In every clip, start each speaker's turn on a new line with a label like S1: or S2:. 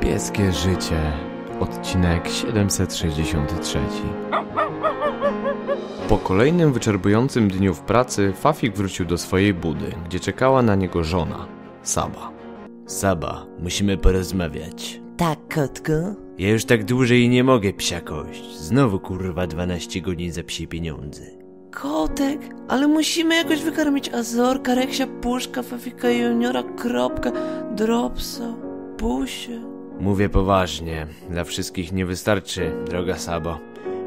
S1: Pieskie życie. Odcinek 763. Po kolejnym wyczerpującym dniu w pracy, Fafik wrócił do swojej budy, gdzie czekała na niego żona, Saba.
S2: Saba, musimy porozmawiać.
S3: Tak, kotku?
S2: Ja już tak dłużej nie mogę, psia kość. Znowu kurwa 12 godzin za psie pieniądze.
S3: Kotek, ale musimy jakoś wykarmić Azorka, Reksia, Puszka, Fafika Juniora, Kropka, Dropsa, Pusie.
S2: Mówię poważnie, dla wszystkich nie wystarczy, droga Sabo.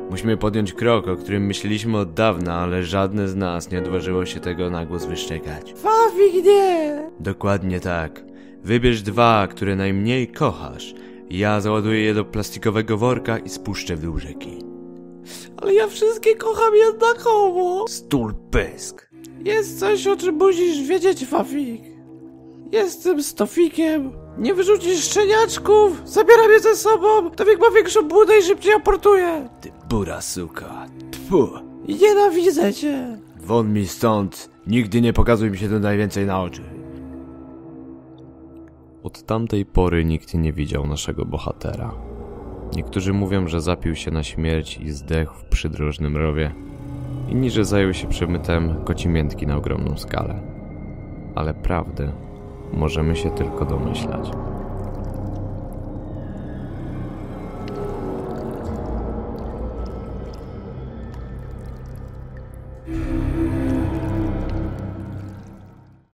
S2: Musimy podjąć krok, o którym myśleliśmy od dawna, ale żadne z nas nie odważyło się tego na głos wyszczekać.
S3: Fafik nie!
S2: Dokładnie tak. Wybierz dwa, które najmniej kochasz. Ja załaduję je do plastikowego worka i spuszczę w dół rzeki.
S3: Ale ja wszystkie kocham jednakowo.
S2: Stul pysk.
S3: Jest coś, o czym musisz wiedzieć, Fafik. Jestem stofikiem. Nie wyrzucisz szczeniaczków, zabieram je ze sobą. Tofik ma większą budę i szybciej aportuje.
S2: Ty bura suka. Tfu.
S3: I nienawidzę cię.
S2: Won mi stąd. Nigdy nie pokazuj mi się tu najwięcej na oczy.
S1: Od tamtej pory nikt nie widział naszego bohatera. Niektórzy mówią, że zapił się na śmierć i zdechł w przydrożnym rowie. Inni, że zajął się przemytem kocimiętki na ogromną skalę. Ale prawdę możemy się tylko domyślać.